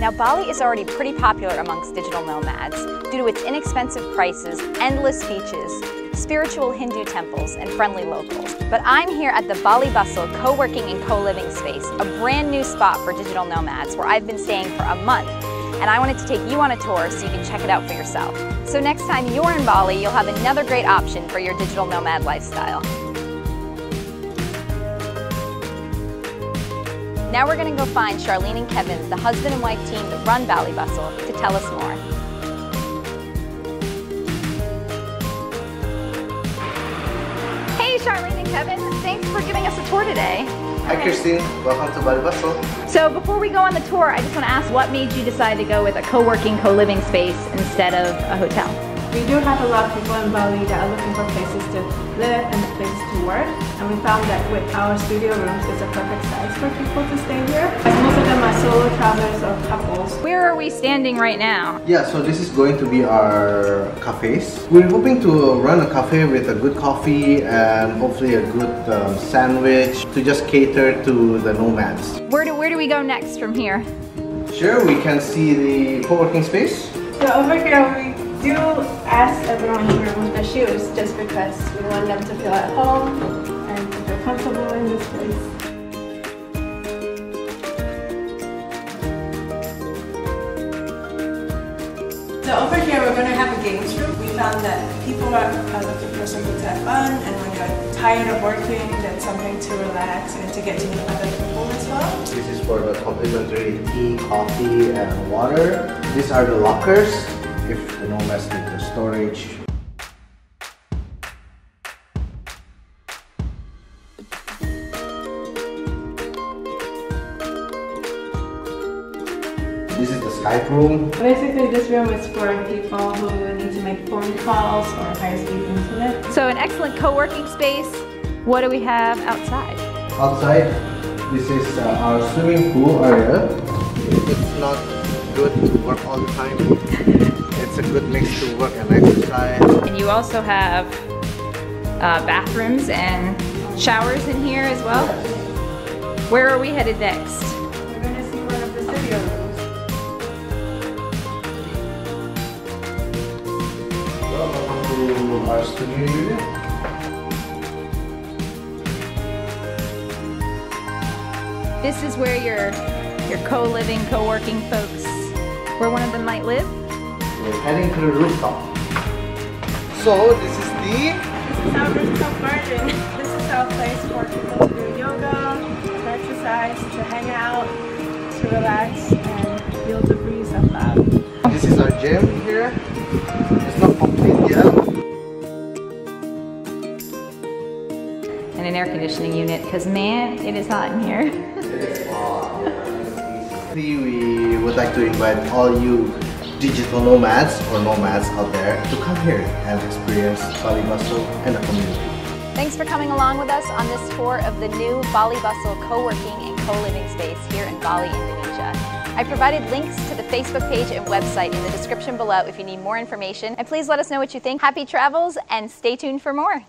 Now Bali is already pretty popular amongst digital nomads due to its inexpensive prices, endless beaches, spiritual Hindu temples, and friendly locals. But I'm here at the Bali Bustle co-working and co-living space, a brand new spot for digital nomads where I've been staying for a month and I wanted to take you on a tour so you can check it out for yourself. So next time you're in Bali, you'll have another great option for your digital nomad lifestyle. Now we're gonna go find Charlene and Kevin, the husband and wife team that run Bali Bustle, to tell us more. Hey Charlene and Kevin, thanks for giving us a tour today. Hi Christine, welcome to Bali Bustle. So before we go on the tour, I just want to ask what made you decide to go with a co-working, co-living space instead of a hotel? We do have a lot of people in Bali that are looking for places to live and places to work. And we found that with our studio rooms, it's a perfect size for people to stay here. As most of them are solo travelers or couples. Where are we standing right now? Yeah, so this is going to be our cafes. We're hoping to run a cafe with a good coffee and hopefully a good um, sandwich to just cater to the nomads. Where do, where do we go next from here? Sure, we can see the co-working space. So over here, we do ask everyone to remove their shoes just because we want them to feel at home and to feel comfortable in this place. So over here we're going to have a games room. We found that people are, are looking for something to have fun and when you're tired of working, then something to relax and to get to know other people as well. This is for the complimentary tea, coffee, and water. These are the lockers if the nomads need the storage. This is the Skype room. Basically, this room is for people who need to make phone calls or high-speed internet. So an excellent co-working space. What do we have outside? Outside, this is uh, our swimming pool area. It's not good to work all the time. it's a good mix to work and exercise. And you also have uh, bathrooms and showers in here as well. Where are we headed next? We're going to see one of the studio rooms. Welcome to our studio unit. This is where your your co-living, co-working folks, where one of them might live? We're heading to the rooftop. So this is the... This is our rooftop garden. This is our place for people to do yoga, to exercise, to hang out, to relax, and feel the breeze of Bali. This is our gym here. It's not complete yet. And an air conditioning unit, because man, it is hot in here. We would like to invite all you digital nomads or nomads out there to come here and experience Bali Bustle and the community. Thanks for coming along with us on this tour of the new Bali Bustle co-working and co-living space here in Bali, Indonesia. I provided links to the Facebook page and website in the description below if you need more information. And please let us know what you think. Happy travels and stay tuned for more.